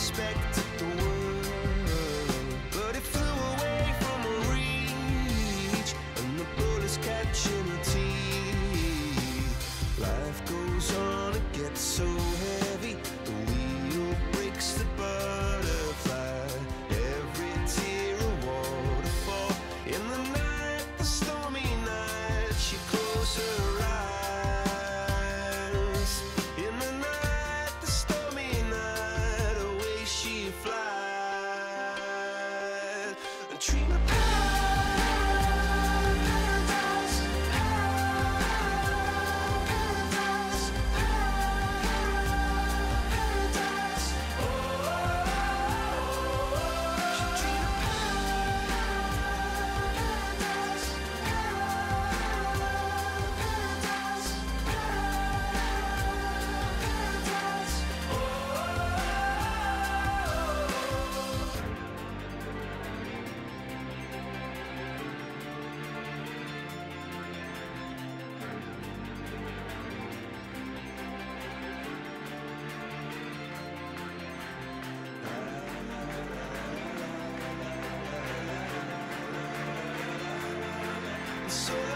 Expected the world. dream about so